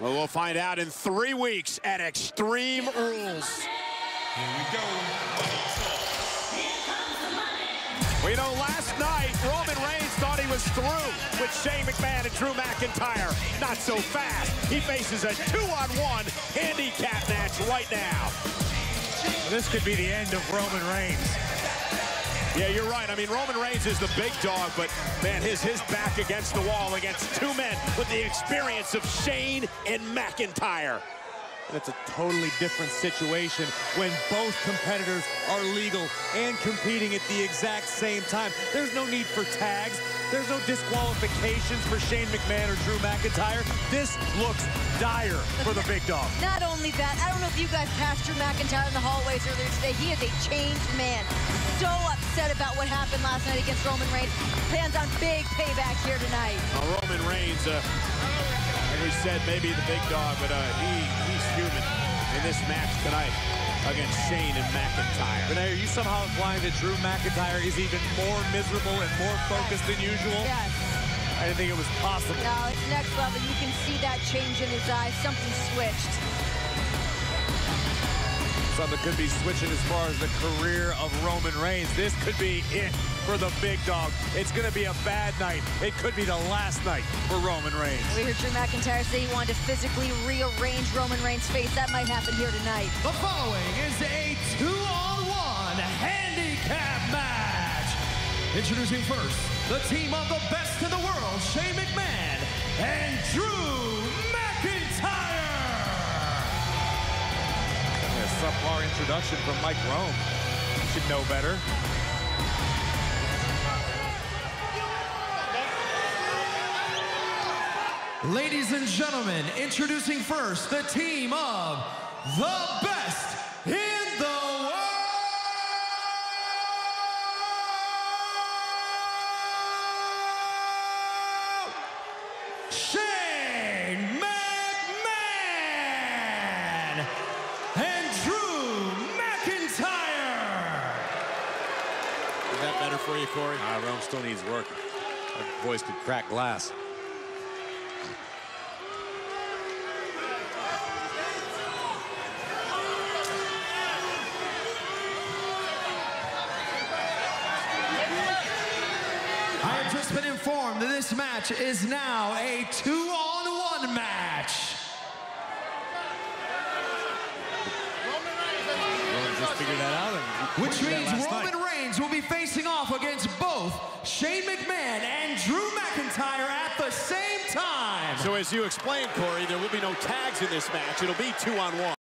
Well, we'll find out in three weeks at Extreme Rules. Here we go. You know, last night, Roman Reigns thought he was through with Shane McMahon and Drew McIntyre. Not so fast. He faces a two-on-one handicap match right now. This could be the end of Roman Reigns. Yeah, you're right. I mean, Roman Reigns is the big dog, but, man, his, his back against the wall against two men with the experience of Shane and McIntyre. That's a totally different situation when both competitors are legal and competing at the exact same time. There's no need for tags. There's no disqualifications for Shane McMahon or Drew McIntyre. This looks dire for the big dog. Not only that, I don't know if you guys passed Drew McIntyre in the hallways earlier today. He is a changed man. So upset about what happened last night against Roman Reigns. Plans on big payback here tonight. Now, uh, like we said, maybe the big dog, but uh, he, he's human in this match tonight against Shane and McIntyre. Renee, are you somehow implying that Drew McIntyre is even more miserable and more focused than usual? Yes. I didn't think it was possible. No, it's next level. You can see that change in his eyes. Something switched. Something could be switching as far as the career of Roman Reigns. This could be it for the big dog. It's going to be a bad night. It could be the last night for Roman Reigns. We heard Drew McIntyre say he wanted to physically rearrange Roman Reigns' face. That might happen here tonight. The following is a two-on-one handicap match. Introducing first, the team of the best in the world, Shane McMahon subpar introduction from Mike Rome. Should know better. Ladies and gentlemen, introducing first, the team of the best in that better for you, Corey? Uh, Rome still needs work. That voice could crack glass. I have just been informed that this match is now a two-on-one match. Rome just figured that out. and Which means Roman night. Reigns will be facing off against both Shane McMahon and Drew McIntyre at the same time. So as you explained, Corey, there will be no tags in this match. It'll be two-on-one.